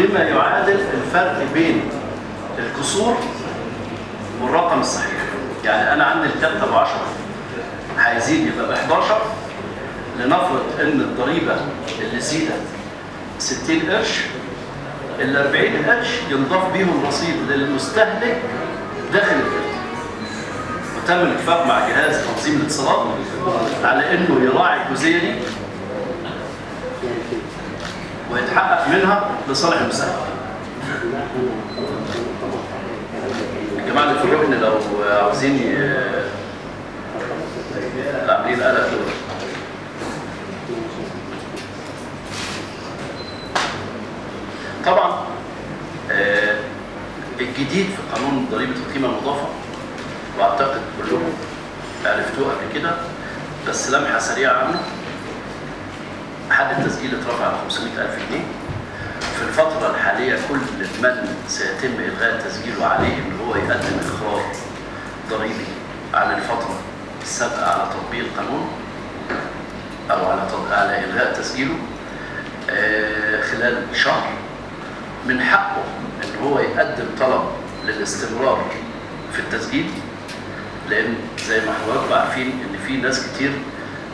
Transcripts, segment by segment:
بما يعادل الفرق بين الكسور والرقم الصحيح. يعني أنا عندي الكارت أبو 10 هيزيد يبقى ب 11 لنفرض إن الضريبة اللي زيدت 60 قرش ال 40 قرش ينضاف بيهم رصيد للمستهلك داخل الكارت. وتم الاتفاق مع جهاز تنظيم الاتصالات على إنه يراعي الجزئيه دي. ويتحقق منها لصالح المستهلك الجماعه اللي في الركن لو عاوزين عاملين قلق دول طبعا آه، الجديد في قانون ضريبة القيمة المضافة وأعتقد كلكم عرفتوه قبل كده بس لمحة سريعة عنه. حد التسجيل اترفع على 500000 جنيه؟ في الفترة الحالية كل من سيتم إلغاء تسجيله عليه إن هو يقدم إقرار ضريبي عن الفترة السابقة على تطبيق القانون أو على على إلغاء تسجيله آه، خلال شهر. من حقه إن هو يقدم طلب للاستمرار في التسجيل لأن زي ما حضراتكم عارفين إن في ناس كتير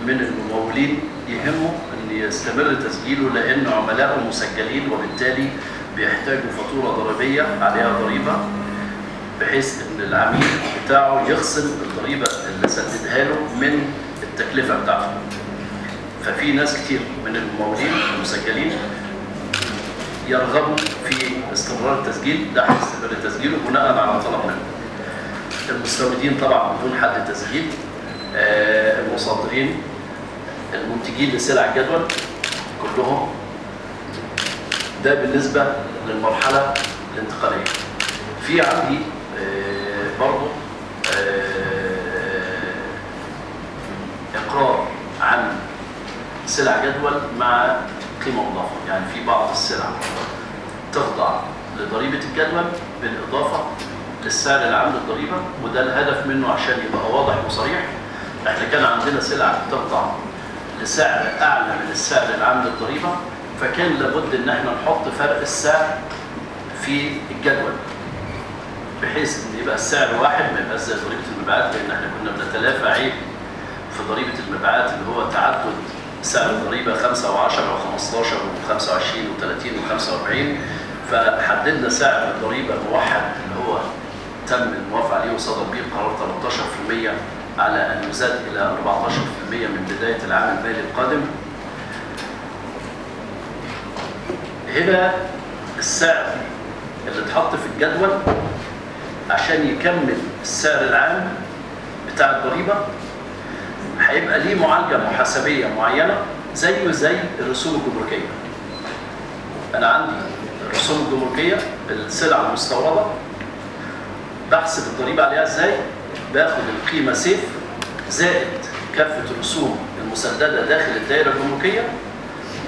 من الممولين يهمه يستمر تسجيله لأن عملائه مسجلين وبالتالي بيحتاجوا فاتورة ضريبية عليها ضريبة بحيث إن العميل بتاعه يخصم الضريبة اللي سددها له من التكلفة بتاعته. ففي ناس كتير من الممولين المسجلين يرغبوا في استمرار التسجيل ده هيستمر تسجيله بناء على طلب منه. المستوردين طبعا بدون حد تسجيل آه، المصدرين المنتجين لسلع الجدول كلهم. ده بالنسبة للمرحلة الانتقالية. في عندي آه، برضو آه، إقرار عن سلع جدول مع قيمة مضافة. يعني في بعض السلع تخضع لضريبة الجدول بالإضافة للسعر العام للضريبة وده الهدف منه عشان يبقى واضح وصريح. إحنا كان عندنا سلع بتخضع لسعر أعلى من السعر العام للضريبة فكان لابد إن إحنا نحط فرق السعر في الجدول بحيث إن يبقى السعر واحد ما يبقاش زي ضريبة المبيعات لأن إحنا كنا بنتلافى عيب في ضريبة المبيعات اللي هو تعدد سعر الضريبة 5 و10 و15 و25 و30 و45 فحددنا سعر الضريبة موحد اللي هو تم الموافقة عليه وصدر به قرار 13% على أن يزاد إلى 14% من بداية العام المالي القادم. هنا السعر اللي اتحط في الجدول عشان يكمل السعر العام بتاع الضريبة هيبقى ليه معالجة محاسبية معينة زيه زي الرسوم الجمركية. أنا عندي الرسوم الجمركية السلع المستوردة بحسب الضريبة عليها إزاي؟ باخد القيمة سيف زائد كافة الرسوم المسددة داخل الدائرة الجمركية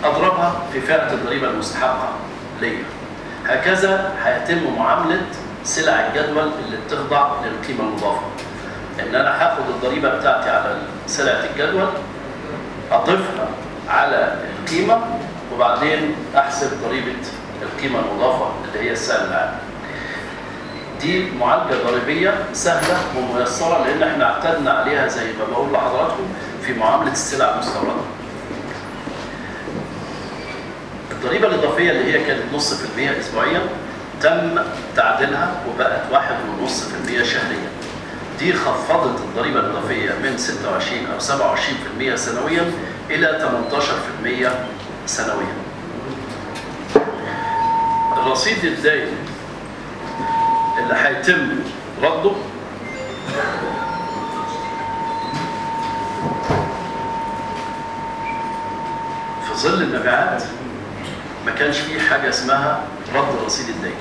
أضربها في فئة الضريبة المستحقة ليا. هكذا هيتم معاملة سلع الجدول اللي بتخضع للقيمة المضافة. إن أنا هاخد الضريبة بتاعتي على سلعة الجدول أضيفها على القيمة وبعدين أحسب ضريبة القيمة المضافة اللي هي السعر العام. دي معالجه ضريبية سهلة وميسرة لأن إحنا اعتدنا عليها زي ما بقول لحضراتكم في معاملة السلع المستوردة. الضريبة الإضافية اللي هي كانت نص في المية اسبوعيا تم تعديلها وبقت واحد ونص في المية شهريا. دي خفضت الضريبة الإضافية من 26 أو 27% سنويا إلى 18% سنويا. الرصيد الدائم اللي هيتم رده. في ظل المبيعات ما كانش فيه حاجة اسمها رد الرصيد الدائم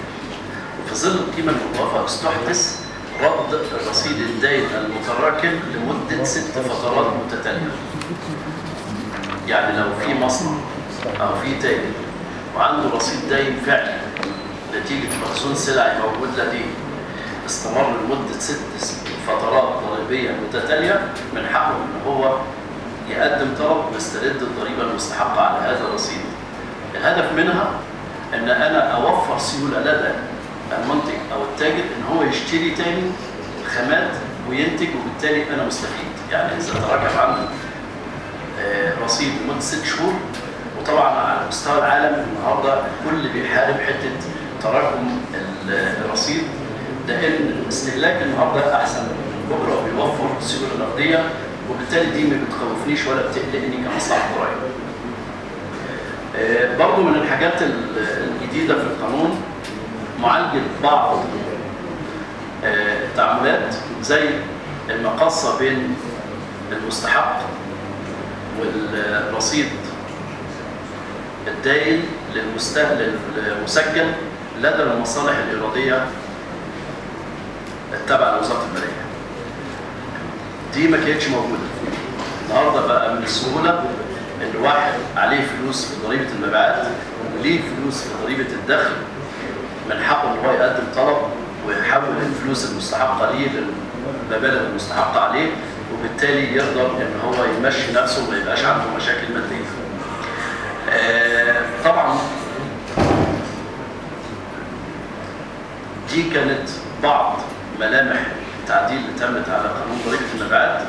في ظل القيمة المضافة استحدث رد الرصيد الدائم المتراكم لمدة ست فترات متتالية. يعني لو في مصنع أو في تاجر وعنده رصيد دايم فعلي نتيجه مخزون سلعي موجود لديه استمر لمدة ست فترات ضريبية متتالية من حقه إن هو يقدم طلب ويسترد الضريبة المستحقة على هذا الرصيد. الهدف منها إن أنا أوفر سيولة لدى المنتج أو التاجر إن هو يشتري تاني خامات وينتج وبالتالي أنا مستفيد يعني إذا تراكم عندي آه، رصيد لمدة ست شهور وطبعا على مستوى العالم النهارده الكل بيحارب حتة تراكم ال- الرصيد لأن الاستهلاك النهارده أحسن من بكره وبيوفر السيولة النقديه وبالتالي دي ما بتخوفنيش ولا بتقلقني كمصلحة ضرائب. آه، برضو من الحاجات ال- الجديدة في القانون معالجة بعض آه، التعاملات زي المقاصة بين المستحق والرصيد الداين للمستهلك المسجل لدى المصالح الإرادية التابعة لوزارة المالية. دي ما كانتش موجودة. النهارده بقى من السهولة إن واحد عليه فلوس في ضريبة المبيعات وليه فلوس في ضريبة الدخل من حقه إن هو يقدم طلب ويحول الفلوس المستحقة ليه للمبالغ المستحقة عليه وبالتالي يقدر إن هو يمشي نفسه وما يبقاش عنده مشاكل مادية. آه، طبعا دي كانت بعض ملامح التعديل اللي تمت على قانون ضريبه المبيعات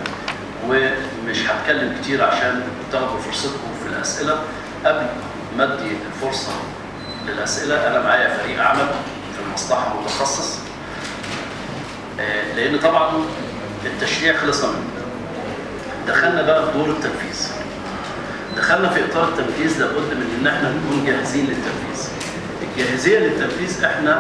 ومش هتكلم كتير عشان تاخدوا فرصتكم في الأسئلة. قبل ما أدي الفرصة للأسئلة أنا معايا فريق عمل في المصلحة متخصص آه، لأن طبعا التشريع خلصنا منه دخلنا بقى في دور التنفيذ. دخلنا في إطار التنفيذ لابد من إن إحنا نكون جاهزين للتنفيذ. الجاهزية للتنفيذ إحنا